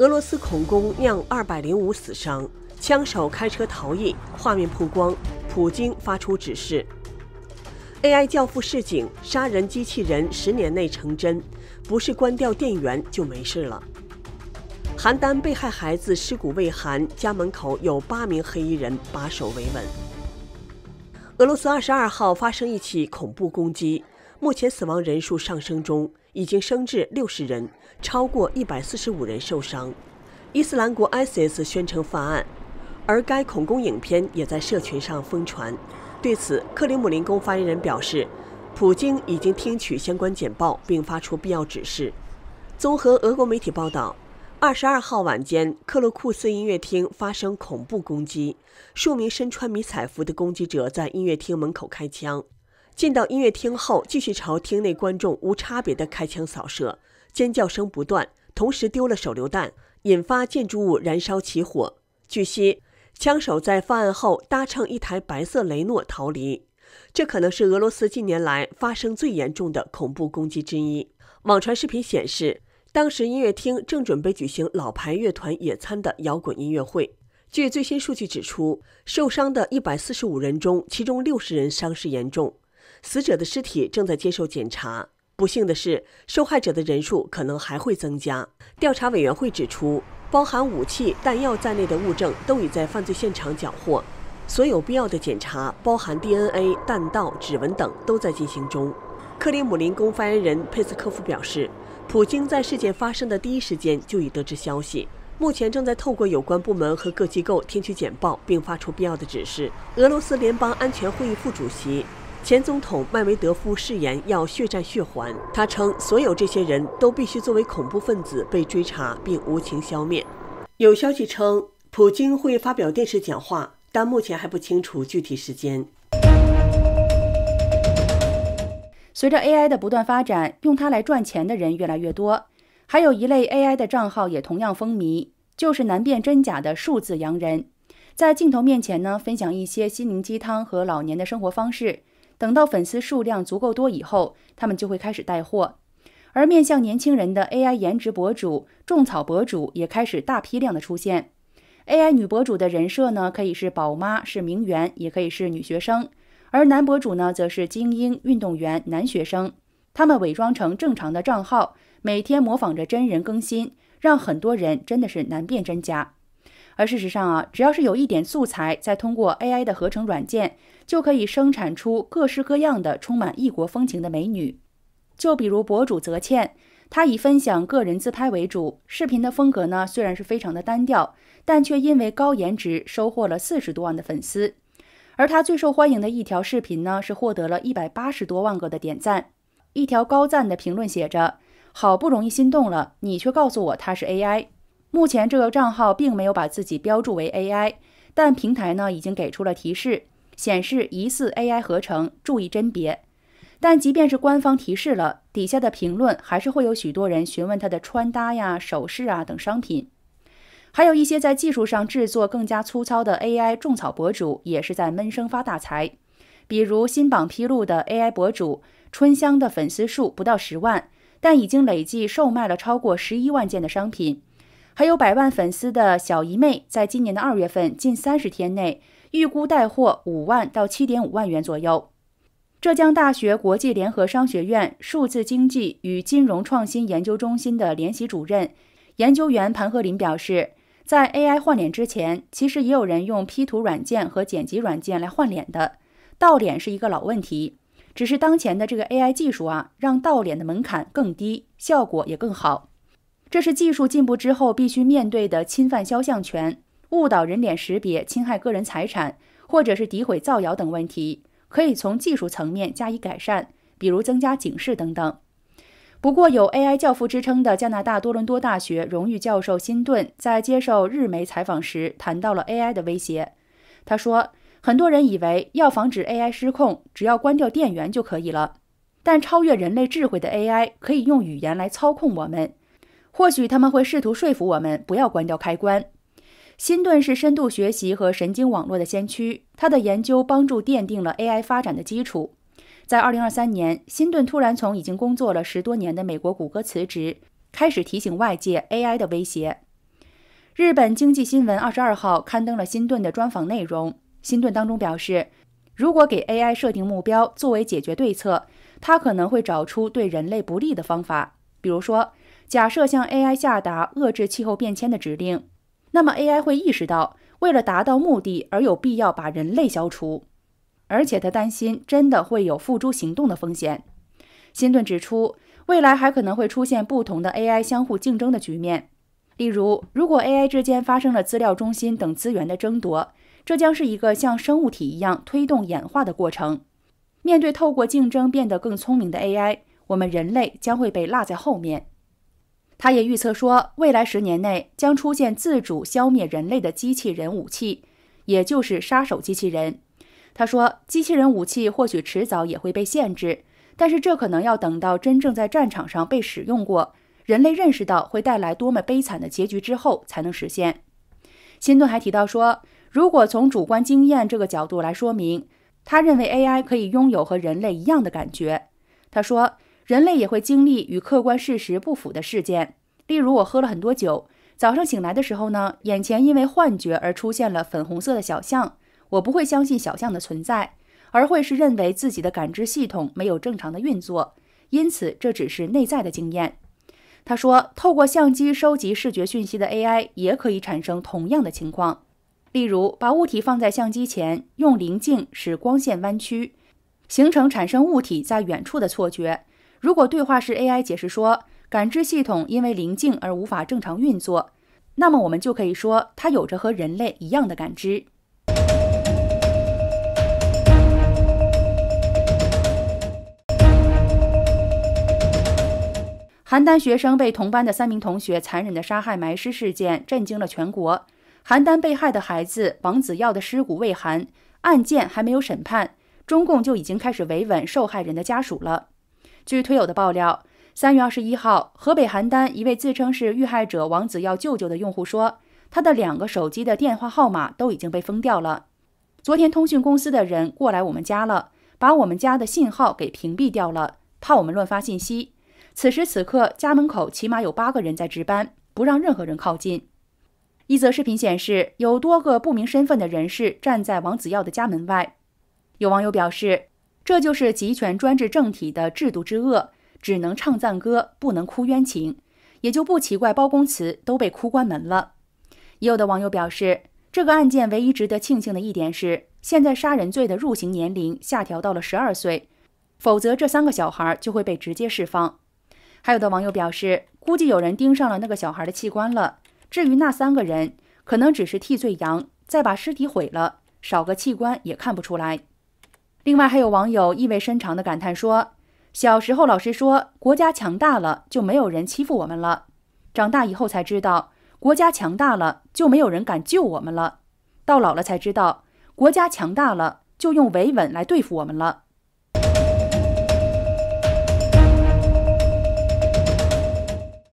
俄罗斯恐攻酿二百零五死伤，枪手开车逃逸，画面曝光，普京发出指示。AI 教父示警：杀人机器人十年内成真，不是关掉电源就没事了。邯郸被害孩子尸骨未寒，家门口有八名黑衣人把守维稳。俄罗斯二十二号发生一起恐怖攻击，目前死亡人数上升中，已经升至六十人，超过一百四十五人受伤。伊斯兰国 ISIS 宣称犯案，而该恐攻影片也在社群上疯传。对此，克里姆林宫发言人表示，普京已经听取相关简报，并发出必要指示。综合俄国媒体报道，二十二号晚间，克洛库斯音乐厅发生恐怖攻击，数名身穿迷彩服的攻击者在音乐厅门口开枪，进到音乐厅后，继续朝厅内观众无差别的开枪扫射，尖叫声不断，同时丢了手榴弹，引发建筑物燃烧起火。据悉。枪手在犯案后搭乘一台白色雷诺逃离，这可能是俄罗斯近年来发生最严重的恐怖攻击之一。网传视频显示，当时音乐厅正准备举行老牌乐团野餐的摇滚音乐会。据最新数据指出，受伤的一百四十五人中，其中六十人伤势严重，死者的尸体正在接受检查。不幸的是，受害者的人数可能还会增加。调查委员会指出。包含武器、弹药在内的物证都已在犯罪现场缴获，所有必要的检查，包含 DNA、弹道、指纹等，都在进行中。克里姆林宫发言人佩斯科夫表示，普京在事件发生的第一时间就已得知消息，目前正在透过有关部门和各机构听取简报，并发出必要的指示。俄罗斯联邦安全会议副主席。前总统麦维德夫誓言要血债血还。他称，所有这些人都必须作为恐怖分子被追查并无情消灭。有消息称，普京会发表电视讲话，但目前还不清楚具体时间。随着 AI 的不断发展，用它来赚钱的人越来越多。还有一类 AI 的账号也同样风靡，就是难辨真假的数字洋人，在镜头面前呢，分享一些心灵鸡汤和老年的生活方式。等到粉丝数量足够多以后，他们就会开始带货，而面向年轻人的 AI 颜值博主、种草博主也开始大批量的出现。AI 女博主的人设呢，可以是宝妈、是名媛，也可以是女学生；而男博主呢，则是精英、运动员、男学生。他们伪装成正常的账号，每天模仿着真人更新，让很多人真的是难辨真假。而事实上啊，只要是有一点素材，再通过 AI 的合成软件，就可以生产出各式各样的充满异国风情的美女。就比如博主泽倩，她以分享个人自拍为主，视频的风格呢虽然是非常的单调，但却因为高颜值收获了四十多万的粉丝。而她最受欢迎的一条视频呢，是获得了一百八十多万个的点赞。一条高赞的评论写着：“好不容易心动了，你却告诉我它是 AI。”目前这个账号并没有把自己标注为 AI，但平台呢已经给出了提示，显示疑似 AI 合成，注意甄别。但即便是官方提示了，底下的评论还是会有许多人询问他的穿搭呀、首饰啊等商品。还有一些在技术上制作更加粗糙的 AI 种草博主，也是在闷声发大财。比如新榜披露的 AI 博主春香的粉丝数不到十万，但已经累计售卖了超过十一万件的商品。还有百万粉丝的小姨妹，在今年的二月份近三十天内，预估带货五万到七点五万元左右。浙江大学国际联合商学院数字经济与金融创新研究中心的联席主任研究员盘鹤林表示，在 AI 换脸之前，其实也有人用 P 图软件和剪辑软件来换脸的，盗脸是一个老问题。只是当前的这个 AI 技术啊，让盗脸的门槛更低，效果也更好。这是技术进步之后必须面对的侵犯肖像权、误导人脸识别、侵害个人财产，或者是诋毁、造谣等问题，可以从技术层面加以改善，比如增加警示等等。不过，有 AI 教父之称的加拿大多伦多大学荣誉教授辛顿在接受日媒采访时谈到了 AI 的威胁。他说：“很多人以为要防止 AI 失控，只要关掉电源就可以了，但超越人类智慧的 AI 可以用语言来操控我们。”或许他们会试图说服我们不要关掉开关。辛顿是深度学习和神经网络的先驱，他的研究帮助奠定了 AI 发展的基础。在2023年，辛顿突然从已经工作了十多年的美国谷歌辞职，开始提醒外界 AI 的威胁。日本经济新闻二十二号刊登了辛顿的专访内容。辛顿当中表示，如果给 AI 设定目标作为解决对策，他可能会找出对人类不利的方法。比如说，假设向 AI 下达遏制气候变迁的指令，那么 AI 会意识到，为了达到目的而有必要把人类消除，而且他担心真的会有付诸行动的风险。辛顿指出，未来还可能会出现不同的 AI 相互竞争的局面。例如，如果 AI 之间发生了资料中心等资源的争夺，这将是一个像生物体一样推动演化的过程。面对透过竞争变得更聪明的 AI，我们人类将会被落在后面。他也预测说，未来十年内将出现自主消灭人类的机器人武器，也就是杀手机器人。他说，机器人武器或许迟早也会被限制，但是这可能要等到真正在战场上被使用过。人类认识到会带来多么悲惨的结局之后，才能实现。辛顿还提到说，如果从主观经验这个角度来说明，他认为 AI 可以拥有和人类一样的感觉。他说，人类也会经历与客观事实不符的事件，例如我喝了很多酒，早上醒来的时候呢，眼前因为幻觉而出现了粉红色的小象，我不会相信小象的存在，而会是认为自己的感知系统没有正常的运作，因此这只是内在的经验。他说，透过相机收集视觉讯息的 AI 也可以产生同样的情况，例如把物体放在相机前，用棱镜使光线弯曲，形成产生物体在远处的错觉。如果对话式 AI 解释说感知系统因为棱镜而无法正常运作，那么我们就可以说它有着和人类一样的感知。邯郸学生被同班的三名同学残忍的杀害埋尸事件震惊了全国。邯郸被害的孩子王子耀的尸骨未寒，案件还没有审判，中共就已经开始维稳受害人的家属了。据推友的爆料，三月二十一号，河北邯郸一位自称是遇害者王子耀舅舅的用户说，他的两个手机的电话号码都已经被封掉了。昨天通讯公司的人过来我们家了，把我们家的信号给屏蔽掉了，怕我们乱发信息。此时此刻，家门口起码有八个人在值班，不让任何人靠近。一则视频显示，有多个不明身份的人士站在王子耀的家门外。有网友表示，这就是集权专制政体的制度之恶，只能唱赞歌，不能哭冤情，也就不奇怪包公祠都被哭关门了。也有的网友表示，这个案件唯一值得庆幸的一点是，现在杀人罪的入刑年龄下调到了十二岁，否则这三个小孩就会被直接释放。还有的网友表示，估计有人盯上了那个小孩的器官了。至于那三个人，可能只是替罪羊，再把尸体毁了，少个器官也看不出来。另外，还有网友意味深长地感叹说：“小时候老师说国家强大了就没有人欺负我们了，长大以后才知道国家强大了就没有人敢救我们了，到老了才知道国家强大了就用维稳来对付我们了。”